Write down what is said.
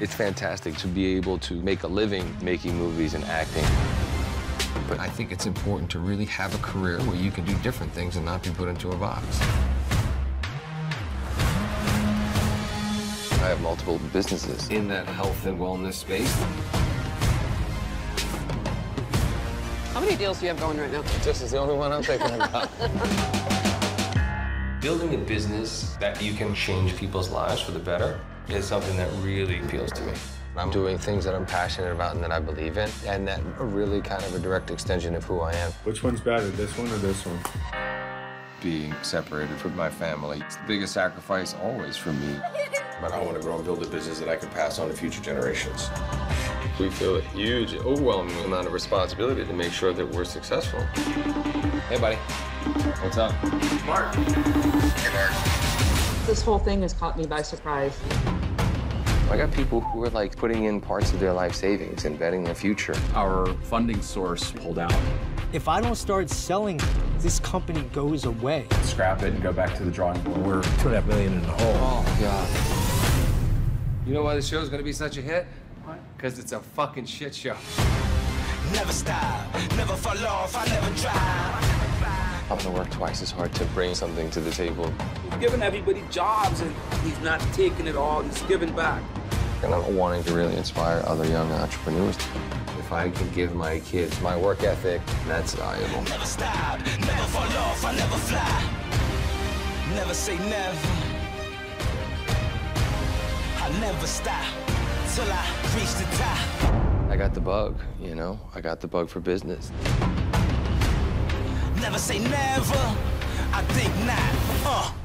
It's fantastic to be able to make a living making movies and acting. But I think it's important to really have a career where you can do different things and not be put into a box. I have multiple businesses. In that health and wellness space, How many deals do you have going right now? This is the only one I'm thinking about. building a business that you can change people's lives for the better is something that really appeals to me. I'm doing things that I'm passionate about and that I believe in, and that are really kind of a direct extension of who I am. Which one's better, this one or this one? Being separated from my family, it's the biggest sacrifice always for me. But I want to grow and build a business that I can pass on to future generations. We feel a huge, overwhelming amount of responsibility to make sure that we're successful. Hey, buddy. What's up? Mark. Hey, Mark. This whole thing has caught me by surprise. I got people who are like putting in parts of their life savings and betting their future. Our funding source pulled out. If I don't start selling, this company goes away. Scrap it and go back to the drawing board. We're Two and a half million in the hole. Oh, God. You know why the show's gonna be such a hit? What? Because it's a fucking shit show. Never stop, never fall off, I never drop. I'm gonna work twice as hard to bring something to the table. He's giving everybody jobs and he's not taking it all, he's giving back. And I'm wanting to really inspire other young entrepreneurs. If I can give my kids my work ethic, that's valuable. Never stop, never fall off, I never fly. Never say never. I never stop till I reach the top. I got the bug, you know? I got the bug for business. Never say never. I think not. Uh.